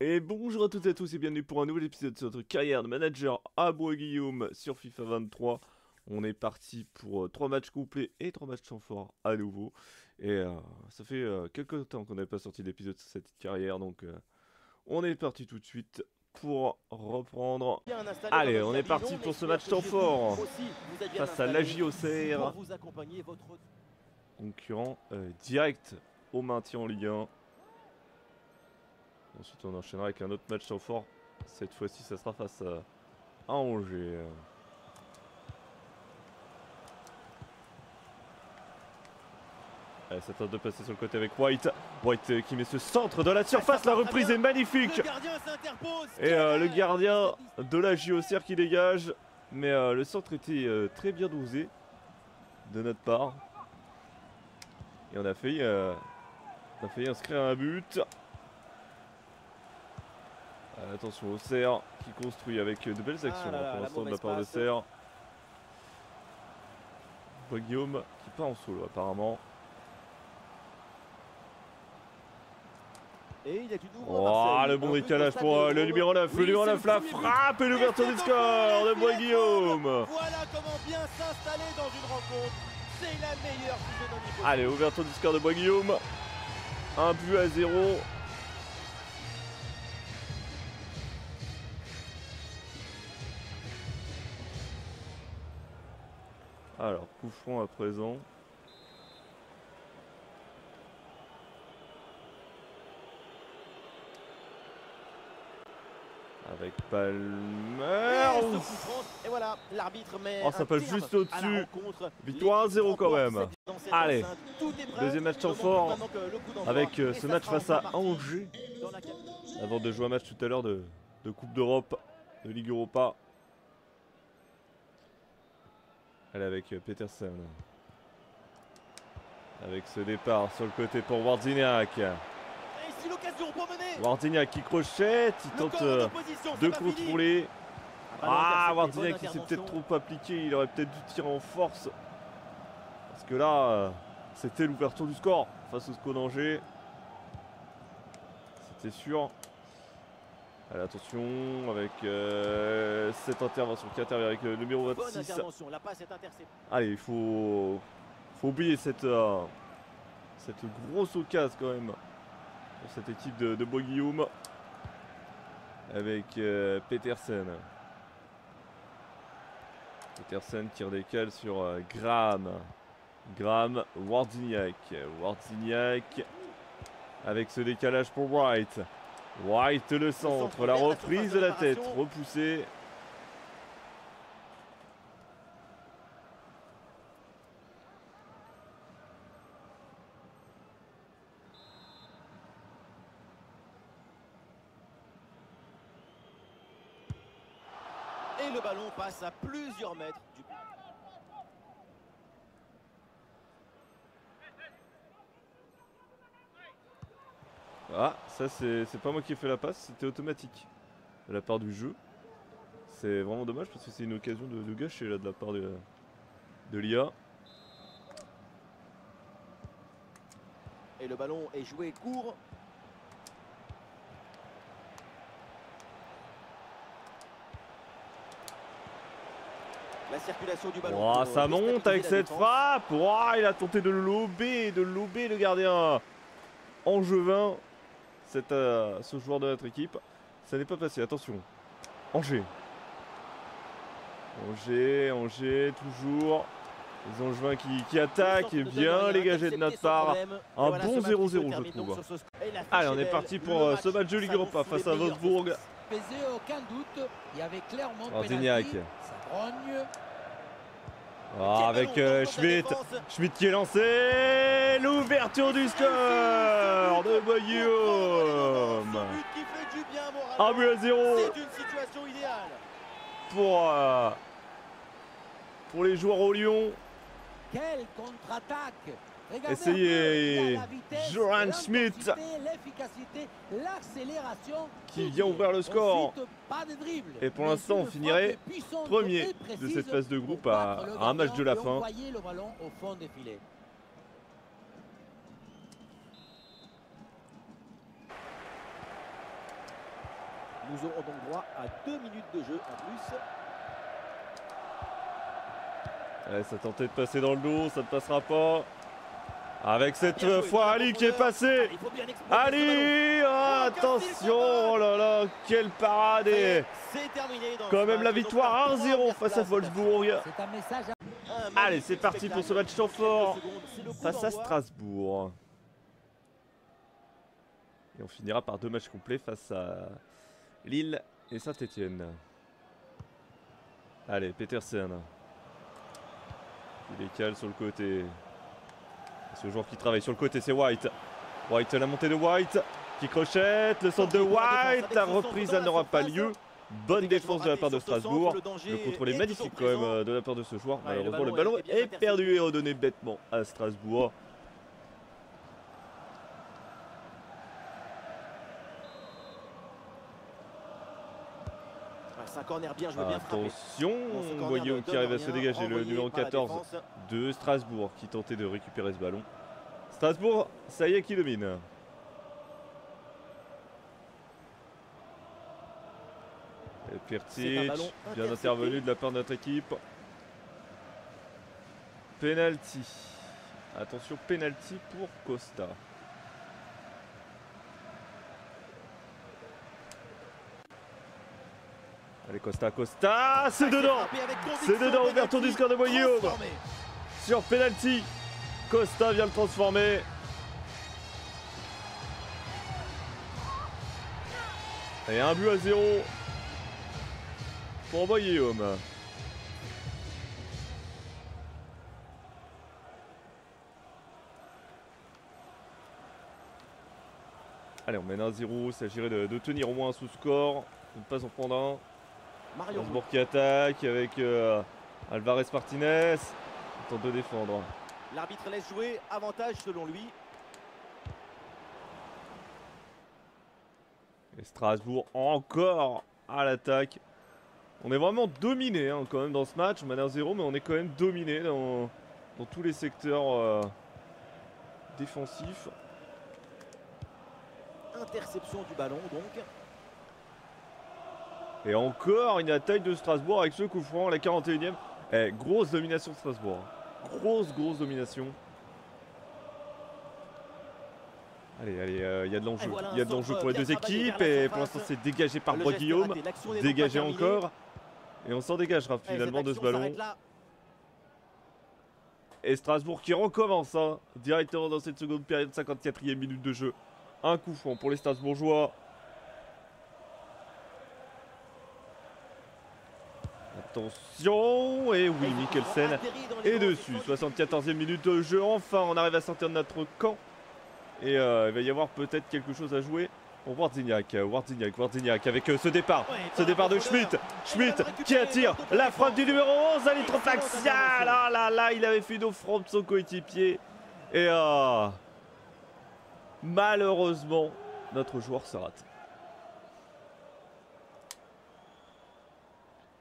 Et bonjour à toutes et à tous et bienvenue pour un nouvel épisode sur notre carrière de manager à Bois-Guillaume sur FIFA 23. On est parti pour 3 matchs complets et 3 matchs sans fort à nouveau. Et euh, ça fait euh, quelques temps qu'on n'avait pas sorti d'épisode sur cette carrière, donc euh, on est parti tout de suite pour reprendre. Allez, on est parti pour ce match temps fort face à l'AJOCR. Concurrent euh, direct au maintien en Ligue 1. Ensuite, on enchaînera avec un autre match temps fort. Cette fois-ci, ça sera face à, à Angers. Allez, ça tente de passer sur le côté avec White. White qui met ce centre dans la surface. La reprise est magnifique. Et euh, le gardien de la JOCR qui dégage. Mais euh, le centre était euh, très bien dosé de notre part. Et on a failli, on a failli inscrire un but. Euh, attention au Serre qui construit avec de belles actions Ah là là, pour l'instant de la part de. Serre. Guillaume qui part en solo apparemment. Et il y a du nouveau Oh, le bon décalage pour euh, le numéro 9. Oui, le numéro c'est 9, la frappe et l'ouverture du score de Bois. Guillaume. Voilà comment bien s'installer dans une rencontre. C'est la meilleure. Allez, ouverture du score de Bois Guillaume. Un but à zéro. Alors, coup franc à présent. Avec Palmer. Et voilà, l'arbitre met Oh, ça passe juste au-dessus. Victoire L'équipe 1-0 quand même. Allez. Deuxième match demande fort avec euh, ce match face à Angers. Avant de jouer un match tout à l'heure de, de Coupe d'Europe, de Ligue Europa. Avec euh, Petersen. Avec ce départ sur le côté pour Wardiniak. Wardiniak qui crochette, il tente euh, de fini. contrôler. Un ballon Ah, Wardiniak qui s'est peut-être trop appliqué, il aurait peut-être dû tirer en force. Parce que là, euh, c'était l'ouverture du score face au SCO d'Angers. C'était sûr. Allez, attention avec euh, cette intervention qui intervient avec le numéro Bonne 26. intervention, la passe est interceptée. Allez, il faut, faut oublier cette, euh, cette grosse occasion quand même pour cette équipe de, de Bois-Guillaume avec euh, Petersen. Petersen qui redécale sur euh, Graham. Graham, Wardiniak. Wardiniak avec ce décalage pour White. White le centre, la reprise de la tête, repoussée. Et le ballon passe à plusieurs mètres du but. Ah, ça c'est pas moi qui ai fait la passe, c'était automatique de la part du jeu. C'est vraiment dommage parce que c'est une occasion de, de gâcher là de la part de, de l'IA. Et le ballon est joué court. La circulation du ballon. Oh, pour, euh, ça monte avec cette frappe. Oh, il a tenté de lober, de lober le gardien angevin. C'est euh, ce joueur de notre équipe. Ça n'est pas passé, attention. Angers. Angers, Angers, toujours. Les Angevins qui, qui attaquent et Sorte de bien dégagé de notre part. Et Un voilà, bon ce match qui 0-0, se je trouve. ce. Et fiche Allez, on est parti pour euh, match ce match de Ligue Europa face à Wolfsburg. aucun doute. Il y avait clairement Martignac. penalty. Ça grogne. Ah, avec euh, Schmidt. Schmidt qui est lancé. L'ouverture du score de Ce Guillaume. but à zéro C'est une situation idéale. pour, euh, pour les joueurs au Lyon. Quelle contre-attaque Essayez. Joran Schmidt. L'efficacité, l'accélération. Qui vient ouvrir le score. Et pour l'instant, on finirait premier de cette phase de groupe à- un match de la fin. envoyer le ballon au fond des filets. Nous aurons donc droit à deux minutes de jeu en plus. Allez, ça tentait de passer dans le dos, ça ne passera pas. Avec cette joué, fois Ali qui est passé. Ballon. Ali oh, Attention Oh là là, quelle parade et C'est terminé. dans quand même la victoire la 1-0 première face à Wolfsburg. C'est un message à... Un Allez, c'est parti pour ce match temps fort face à. Strasbourg. Et on finira par deux matchs complets face à Lille et Saint-Etienne. Allez, Petersen. Il décale sur le côté. Ce joueur qui travaille sur le côté, c'est White. White, la montée de White. Qui crochette, le centre de White. La reprise, elle n'aura pas lieu. Bonne défense de la part de Strasbourg. Le contrôle est magnifique quand même euh, de la part de ce joueur. Malheureusement, le ballon est perdu et redonné bêtement à Strasbourg. Ouais, C'est un corner bien joué, bien frappé. Attention, qui arrive à se dégager, le numéro par la 14 défense. de Strasbourg qui tentait de récupérer ce ballon. Strasbourg, ça y est, qui domine. Et bien intervenu de la part de notre équipe. Penalty. Attention, penalty pour Costa. Allez, Costa, Costa, c'est dedans C'est dedans, ouverture du score de transformé. sur penalty. Costa vient le transformer. Et un but à zéro pour Guillaume. Allez, on mène 1-0. Il s'agirait de, de tenir au moins un sous-score. De ne pas en prendre un. Mario Strasbourg qui attaque avec euh, Alvarez Martinez. Il tente de défendre. L'arbitre laisse jouer, avantage selon lui. Et Strasbourg encore à l'attaque. On est vraiment dominé hein, quand même dans ce match. On mène 1-0 mais on est quand même dominé dans, dans tous les secteurs euh, défensifs. Interception du ballon donc. Et encore une attaque de Strasbourg avec ce coup franc la 41e. Eh, grosse domination de Strasbourg. Grosse, grosse domination. Allez, allez, euh, il y a de l'enjeu. Voilà Il y a de l'enjeu pour les deux équipes. Et pour l'instant, c'est dégagé par Bois Guillaume. Dégagé encore. Et on s'en dégagera finalement de ce ballon. Et Strasbourg qui recommence hein, directement dans cette seconde période, 54e minute de jeu. Un coup franc pour les Strasbourgeois. Attention Et oui, Mikkelsen est dessus. défensifs. 74e minute de jeu. Enfin, on arrive à sortir de notre camp. Et euh, il va y avoir peut-être quelque chose à jouer pour Wardignac. Wardignac, Wardignac avec euh, ce départ. Ce par départ de va récupérer qui attire la frappe du numéro 11 à. Excellente intervention. Là, là, là, il avait fait une offrande de son coéquipier. Et euh, malheureusement, notre joueur se rate.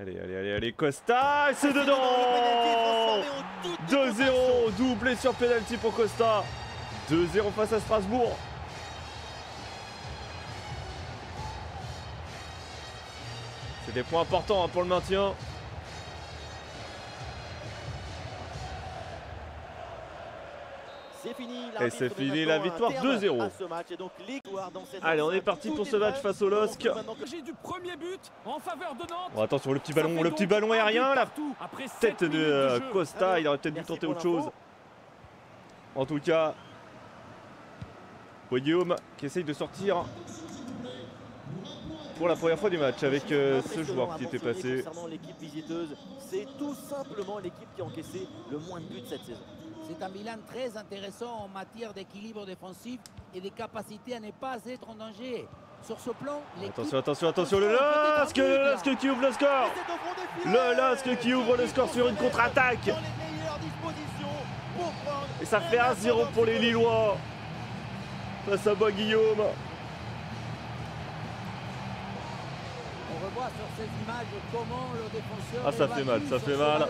Allez, allez, allez, allez, Costa, et c'est dedans pénalty transformé en toute petite 2-0, doublé sur penalty pour Costa. 2-0 face à Strasbourg. C'est des points importants hein, pour le maintien. C'est fini. Et c'est fini, la victoire terme 2-0. à ce match. Et donc les joueurs dans cette Allez, on est parti pour ce match face au LOSC. On peut maintenant que- J'ai du premier but en faveur de Nantes. Bon, attention, le petit ballon, le petit ballon aérien, après sept tête de euh. Costa, il aurait peut-être dû tenter autre chose. En tout cas, Guillaume qui essaye de sortir pour la première fois du match avec euh, ce joueur qui était passé. Concernant l'équipe visiteuse, c'est tout simplement l'équipe qui a encaissé le moins de buts cette saison. C'est un bilan très intéressant en matière d'équilibre défensif et de capacité à ne pas être en danger. Sur ce plan, Attention, attention, attention, le but, le. LOSC qui ouvre le score. Le LOSC qui ouvre le score sur une contre-attaque. Dans les meilleures dispositions pour prendre Et ça fait un 1-0 pour les Lillois. Face à Bois Guillaume. Ces images comment le défenseur. Ah, ça fait mal, ça fait mal.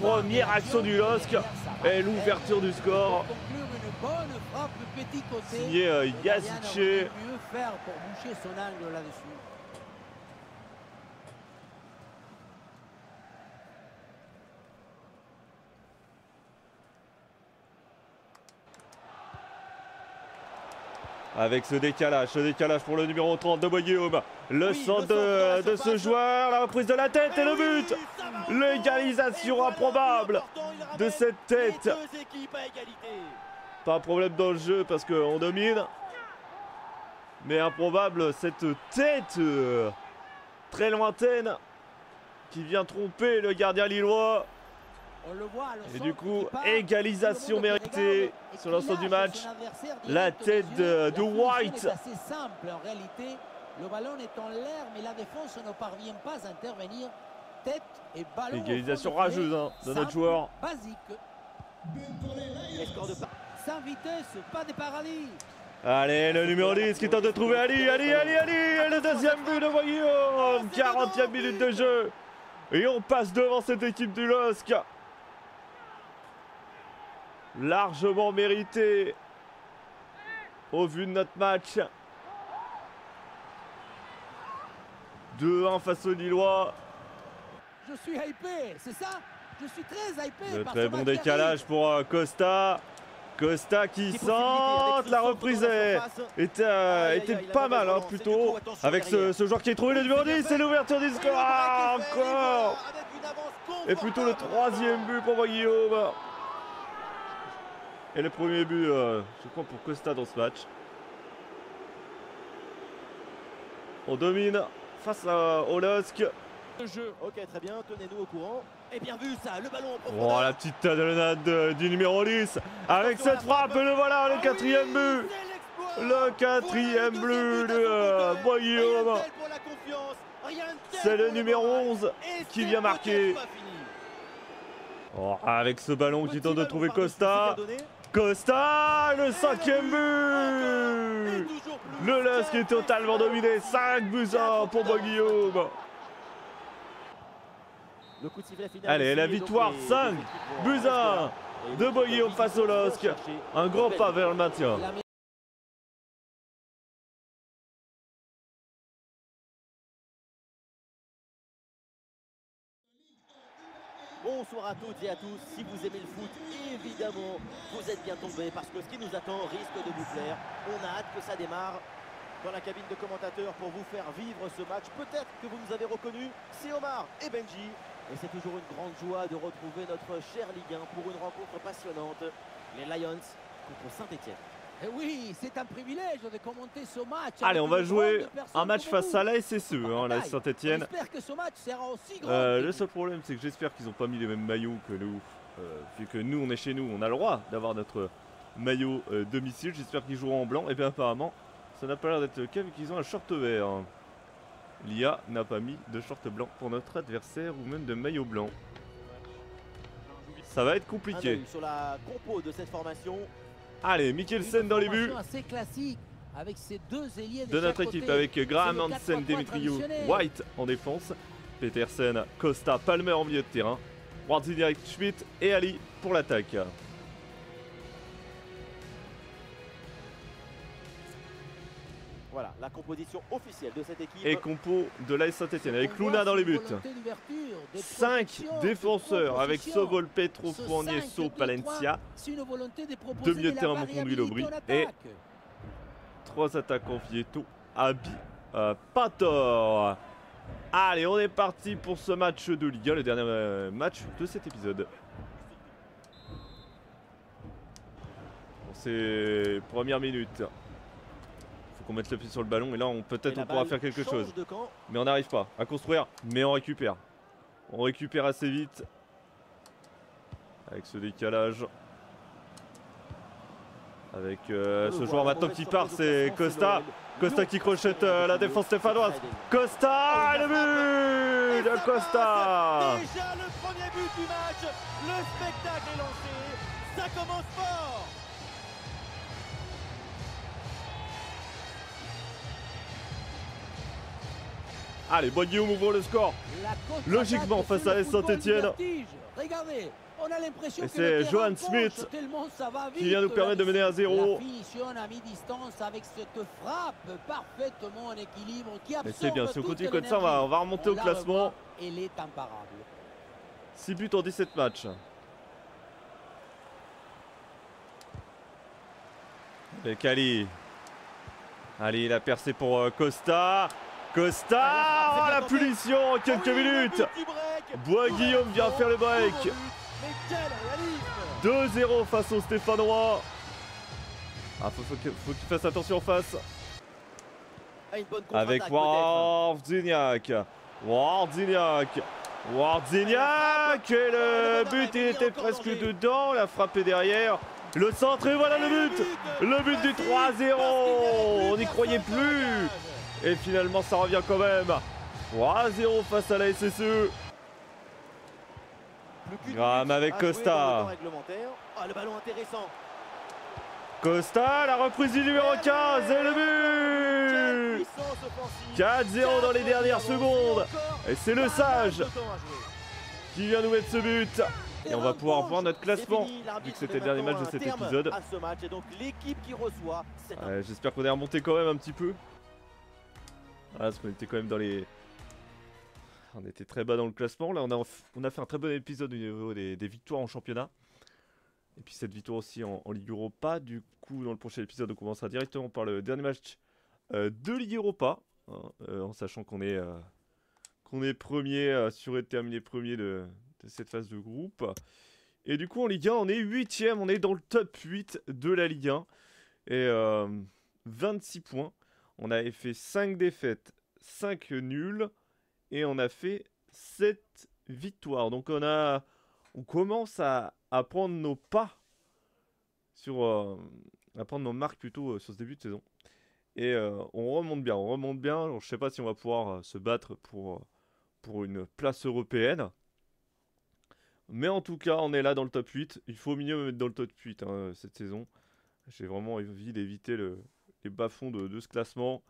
Première action du LOSC et l'ouverture du score. Une bonne frappe petit côté. Signé euh, Yazice. faire pour boucher son angle là-dessus. Avec ce décalage, ce décalage pour le numéro 30 de Guillaume. Le Oui, centre de, ce joueur, la reprise de la tête et le Eh oui, but L'égalisation improbable de cette tête. Pas de problème dans le jeu parce qu'on domine. Mais improbable cette tête euh, très lointaine qui vient tromper le gardien lillois. Et du coup, égalisation méritée sur l'ensemble du match. La tête de- White. est assez simple en réalité. Le ballon est en l'air, mais la défense ne parvient pas à intervenir. Tête et ballon. Égalisation rageuse hein, de notre joueur. Basique, sans vitesse, pas de paradis. Allez, le numéro 10 qui tente de trouver Ali, Ali, Ali, Ali, et le deuxième but de Guillaume 40e minute de jeu. Et on passe devant cette équipe du LOSC. Largement mérité au vu de notre match. 2-1 face aux Lillois. Je suis hypé, c'est ça? Je suis très hypé. Le par très bon décalage pour euh, Costa. Costa qui sente la reprise est- était, euh, était la pas mal hein, plutôt avec ce, joueur qui est trouvé le numéro 10 c'est l'ouverture du score Ah, encore et plutôt le troisième but pour Guillaume et le premier but euh, je crois pour Costa dans ce match. On domine face à, Le jeu. Ok, très bien, tenez-nous au courant. Et bien vu ça, le ballon en Oh la petite talonnade de- du numéro 10 avec cette frappe et le voilà le Ah oui, quatrième but. le quatrième Voilà but de euh, tel c'est le numéro moral. 11 Et qui vient marquer. Oh, avec ce ballon qui tente de trouver Costa. Costa, le cinquième but. Le LOSC est totalement dominé, 5 buts à 1 pour Guillaume. Le coup de sifflet final Allez, la victoire, les- les 5 équipes vont buts rester à là. 1 Et de Boguillaume face au LOSC. Un grand pas vers le maintien. Bonsoir à toutes et à tous. Si vous aimez le foot, évidemment, vous êtes bien tombés parce que ce qui nous attend risque de vous plaire. On a hâte que ça démarre dans la cabine de commentateurs pour vous faire vivre ce match. Peut-être que vous nous avez reconnus, c'est Omar et Benji. Et c'est toujours une grande joie de retrouver notre cher Ligue 1 pour une rencontre passionnante. Les Lions contre Saint-Etienne. Eh oui, c'est un privilège de commenter ce match. Allez, on va jouer un match face à la SSE, hein, la Bataille. Saint-Etienne. Euh, le seul problème, c'est que j'espère qu'ils n'ont pas mis les mêmes maillots que nous. Euh, vu que nous, on est chez nous, on a le droit d'avoir notre maillot euh, domicile. J'espère qu'ils joueront en blanc. Et bien, apparemment, ça n'a pas l'air d'être le cas vu qu'ils ont un short vert. L'IA n'a pas mis de short blanc pour notre adversaire ou même de maillot blanc. Ça va être compliqué. œil sur la compo de cette formation. Allez, Mikkelsen dans les buts formation assez classique avec ces deux ailiers de, notre équipe côté. avec Graham Hansen, 4-3-3 Demetriou, traditionnel. White en défense, Petersen, Costa, Palmer en milieu de terrain, Wardzinierek, Schmidt et Ali pour l'attaque. Voilà, la composition officielle de cette équipe. Et compo de l'AS Saint-Etienne avec Luna dans les buts. volonté d'ouverture, de 5 protection, de défenseurs avec. Sobol, Petro, Fournier, 5, So, 2, Palencia. C'est Deux milieux de terrain, variabilité Lobry. Et-. Trois attaquants Vieto, Abi, euh, Pator. Allez, on est parti pour ce match de Ligue 1, le dernier euh, match de cet épisode. Pour ces premières minutes. Faut qu'on mette le pied sur le ballon et là on peut-être on pourra faire quelque chose. Mais on n'arrive pas à construire, mais on récupère. On récupère assez vite. Avec ce décalage. Avec euh, ce joueur maintenant qui part, c'est Costa. Costa qui crochette euh, la défense stéphanoise. Costa, le but de Costa. Déjà le premier but du match. Le spectacle est lancé. Ça commence fort. Allez, bon Guillaume ouvre le score. Logiquement, face à. Regardez, on a l'impression Et c'est Johan Smith qui vient nous permettre de mener à 0. La finition à mi-distance avec cette frappe parfaitement en équilibre qui Mais c'est bien, si on continue comme ça, on va, l'énergie. on va remonter On au la classement. revoit, Elle est imparable. 6 buts en 17 matchs. Et Kali. Allez, la percée pour euh, Costa. Costa Ah, oh, La tenté. punition en quelques Oh oui, le minutes. Bois Guillaume vient faire le break. Gros but. Mais quel réalisme 2-0 face aux Stéphanois. Ah, faut, faut qu'il faut qu'il fasse attention en face. Ah, Avec. Wardiniak. Wardiniak. Wardiniak Et le but, il était presque dedans. La frappé derrière. Le centre et voilà le but Le but du 3-0 On n'y croyait plus Et finalement, ça revient quand même 3-0 face à la SSE. Graham avec Costa. Ah, le ballon intéressant. Costa, la reprise du numéro 15 et le but puissance offensive. 4-0 dans les dernières secondes. Et c'est le sage qui vient nous mettre ce but Et on va pouvoir voir notre classement vu que c'était le dernier match de cet épisode. J'espère qu'on est remonté quand même un petit peu. Qu'on était quand même dans les... On était très bas dans le classement. Là, on a, fait un très bon épisode au niveau des, victoires en championnat. Et puis cette victoire aussi en, Ligue Europa. Du coup, dans le prochain épisode, on commencera directement par le dernier match euh, de Ligue Europa. hein, euh, en sachant qu'on est, euh, est premier, assuré de terminer premier de, de cette phase de groupe. Et du coup, en Ligue 1, on est 8 on est dans le top 8 de la Ligue 1. Et euh, 26 points. On avait fait 5 défaites, 5 nuls. Et on a fait 7 victoires. Donc on a. On commence à, prendre nos pas sur. euh, à prendre nos marques plutôt euh, sur ce début de saison. Et euh, on remonte bien, on remonte bien. Je sais pas si on va pouvoir se battre pour, pour une place européenne. Mais en tout cas, on est là dans le top 8. Il faut au milieu me mettre dans le top 8 hein, cette saison. J'ai vraiment envie d'éviter le, les bas-fonds de, ce classement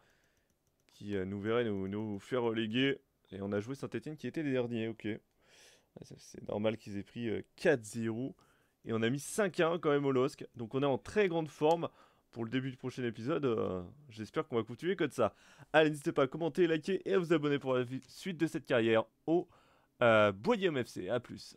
qui euh, nous verrait nous, nous faire reléguer. Et on a joué Saint-Etienne qui était les derniers, ok. C'est normal qu'ils aient pris euh, 4-0. Et on a mis 5-1 quand même au LOSC. Donc on est en très grande forme pour le début du prochain épisode. euh, J'espère qu'on va continuer comme ça. Allez, n'hésitez pas à commenter, liker et à vous abonner pour la suite de cette carrière au euh, Bois Guillaume FC. A plus.